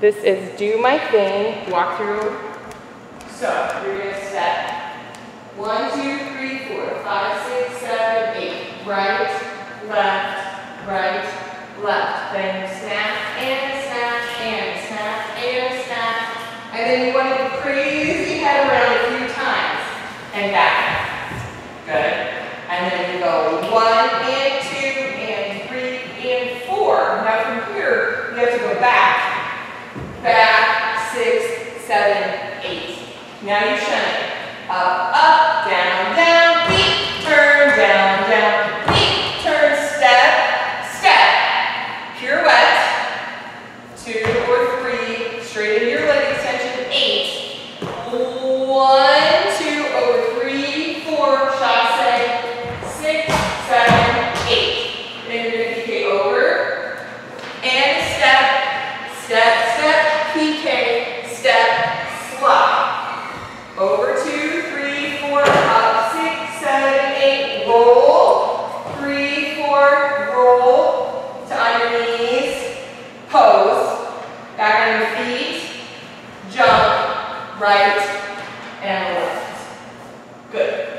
This is do my thing, walk through. So you're gonna step one, two, three, four, five, six, seven, eight. Right, left, right, left. Then snap and snap and snap and snap. And then you want to crazy head around a few times and back. Good. And then you go one and two and three and four. Now from here, you have to go back, back, six, seven, eight. Now you shun it. Up, up, down, down, beat, turn, down, down, beat, turn, step, step. Pirouette, two or three, straighten your leg extension, eight. One, two, over three, four, chasse, six, seven, eight. Then you're gonna piqué over, and step, step, step, piqué, step, slide. Over two, three, four, up, six, seven, eight, roll. Three, four, roll to on your knees, pose, your feet, jump, right and left. Good.